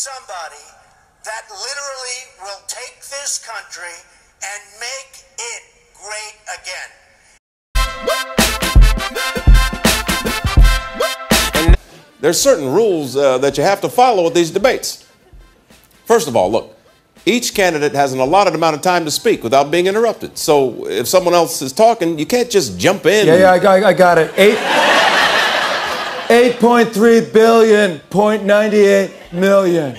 somebody that literally will take this country and make it great again. There's certain rules uh, that you have to follow with these debates. First of all, look, each candidate has an allotted amount of time to speak without being interrupted. So if someone else is talking, you can't just jump in. Yeah, yeah, I got, I got it. Eight, 8.3 billion, 0.98 million.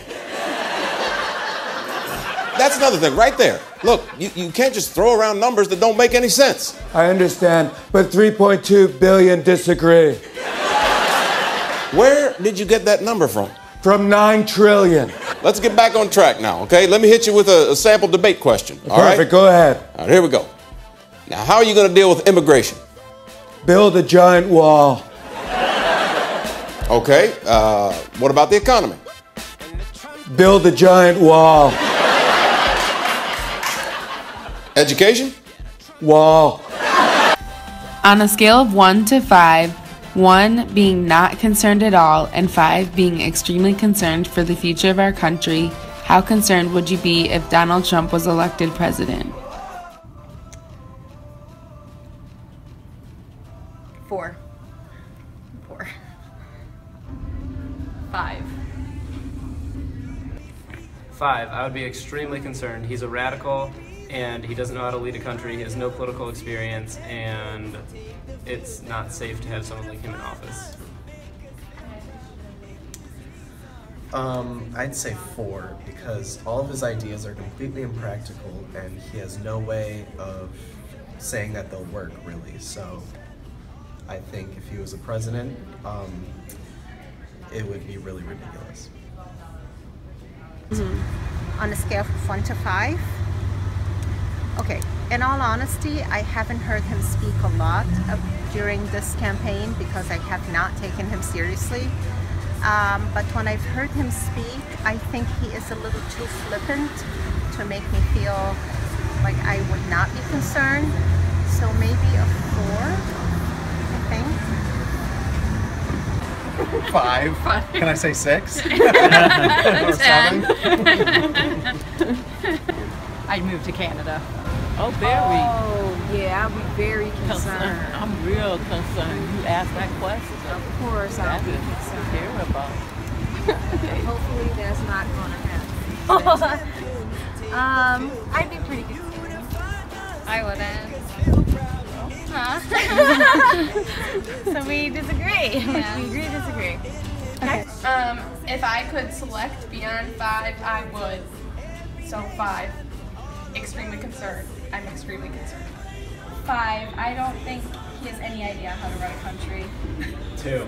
That's another thing right there. Look, you, you can't just throw around numbers that don't make any sense. I understand, but 3.2 billion disagree. Where did you get that number from? From 9 trillion. Let's get back on track now, okay? Let me hit you with a, a sample debate question. All right? Perfect, go ahead. All right, here we go. Now, how are you going to deal with immigration? Build a giant wall. Okay, uh, what about the economy? Build a giant wall. Education? Wall. On a scale of 1 to 5, 1 being not concerned at all, and 5 being extremely concerned for the future of our country, how concerned would you be if Donald Trump was elected president? Four. Four. Five. Five, I would be extremely concerned. He's a radical and he doesn't know how to lead a country. He has no political experience and it's not safe to have someone like him in office. Um, I'd say four because all of his ideas are completely impractical and he has no way of saying that they'll work really. So I think if he was a president, um, it would be really ridiculous. On a scale of one to five. Okay, in all honesty, I haven't heard him speak a lot of, during this campaign because I have not taken him seriously. Um, but when I've heard him speak, I think he is a little too flippant to make me feel like I would not be concerned. So maybe a four, I think. Five. Can I say six? or seven? I'd move to Canada. Oh, very Oh, yeah, I'll be very concerned. concerned. I'm real concerned. You asked that question. Of course, I'll That be is concerned. terrible. Hopefully, that's not gonna happen. um, I'd be pretty concerned. I wouldn't. so we disagree. we agree to disagree. Um, if I could select beyond five, I would. So five, extremely concerned. I'm extremely concerned. Five, I don't think he has any idea how to run a country. Two.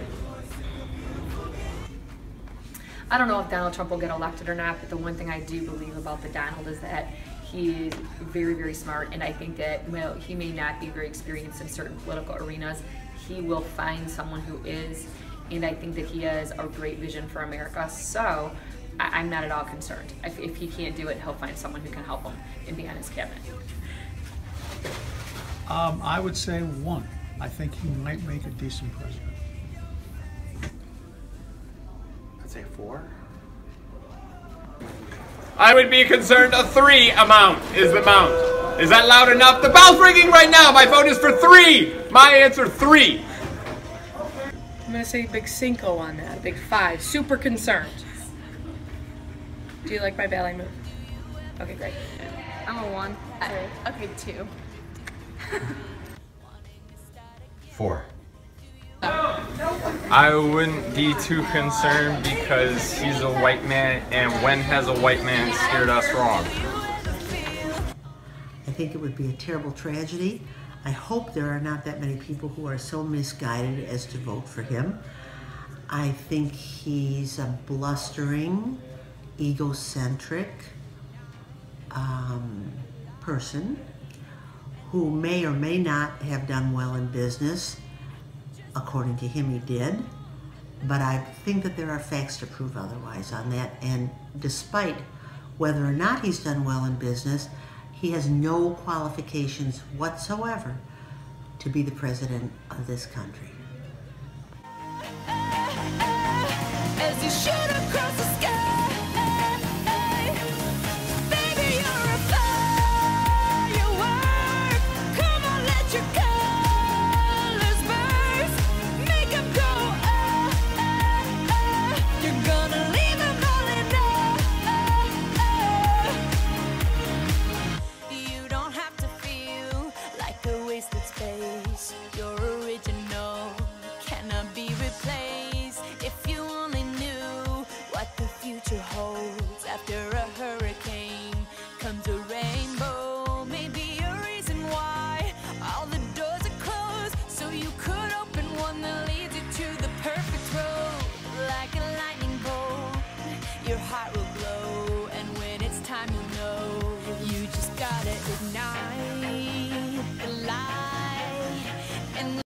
I don't know if Donald Trump will get elected or not, but the one thing I do believe about the Donald is that he is very, very smart, and I think that well, he may not be very experienced in certain political arenas. He will find someone who is, and I think that he has a great vision for America. So I, I'm not at all concerned. If, if he can't do it, he'll find someone who can help him and be on his cabinet. Um, I would say one. I think he might make a decent president. I'd say four. I would be concerned a three amount is the amount. Is that loud enough? The bell's ringing right now. My vote is for three. My answer three. I'm gonna say big cinco on that, big five. Super concerned. Do you like my ballet move? Okay, great. I'm a one. Uh, I, okay, two. Four. I wouldn't be too concerned because he's a white man, and when has a white man steered us wrong? I think it would be a terrible tragedy. I hope there are not that many people who are so misguided as to vote for him. I think he's a blustering, egocentric um, person who may or may not have done well in business. According to him, he did. But I think that there are facts to prove otherwise on that. And despite whether or not he's done well in business, he has no qualifications whatsoever to be the president of this country. your heart will glow. And when it's time, you know you just gotta ignite.